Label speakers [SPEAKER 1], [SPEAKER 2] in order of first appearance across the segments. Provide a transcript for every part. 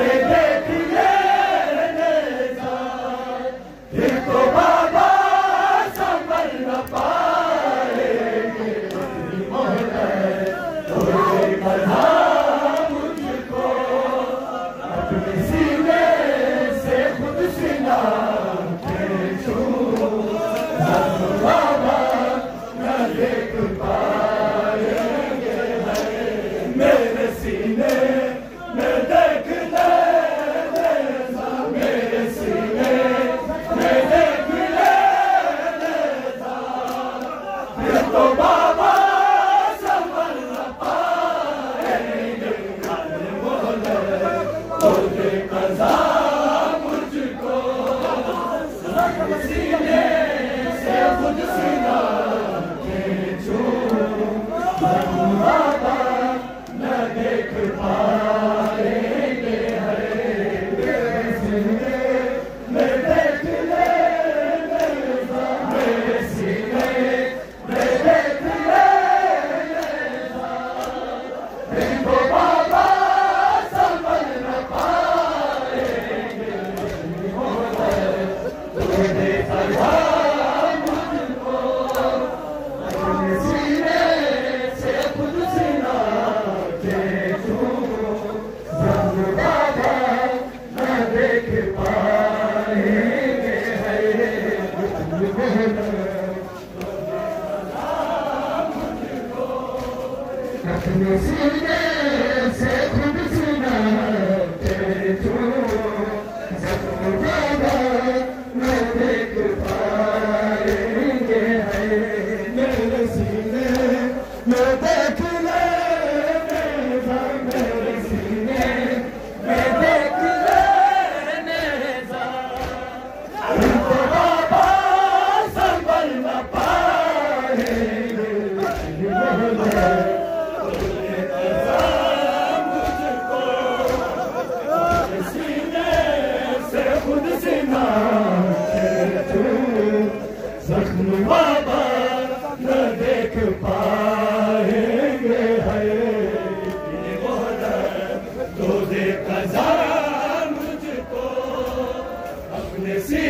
[SPEAKER 1] de Cristobal! Amen. زخم بابا نہ دیکھ پائیں گے ہے تو دے مجھ کو اپنے سی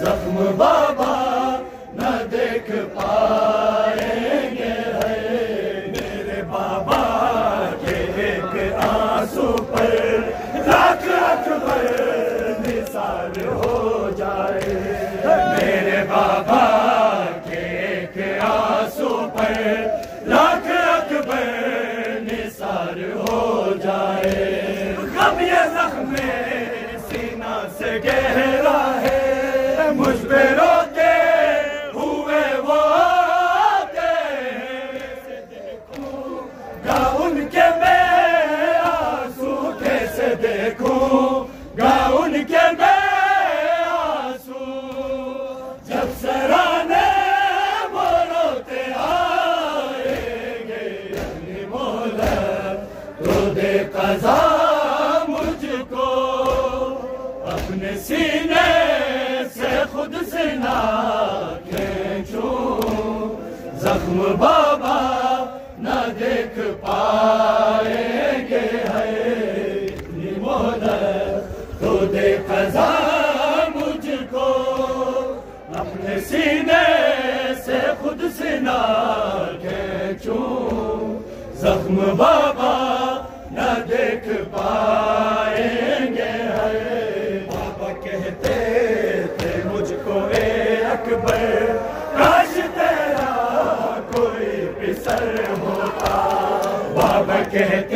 [SPEAKER 1] زخم بابا نہ دیکھ پائیں گے میرے بابا کے ایک آنسو پر لاکھ لاکھ پر نثار ہو جائے میرے بابا گہرا ہے مجھ پہ روتے ہوئے وہ آتے گا ان کے میں آنسو کیسے دیکھوں؟ گا ان کے میں آنسو جب سرانے وہ روتے آئیں گے یعنی مولا دے قضا بابا نہ دیکھ پائیں گے ہے تو دے قضا مجھ کو اپنے سینے سے خود سنا کھینچوں زخم بابا نہ دیکھ پائیں گے ہے۔ بابا کہتے تھے مجھ کو اے اکبر۔ que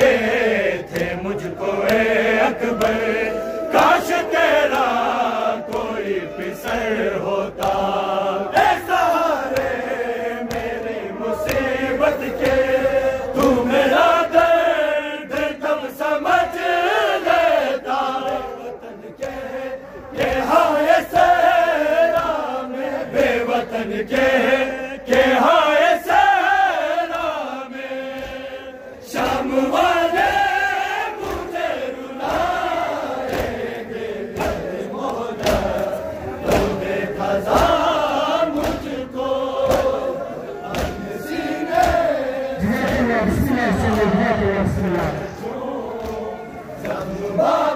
[SPEAKER 1] ekscelency Lewniego Rasmila. Zandubaba.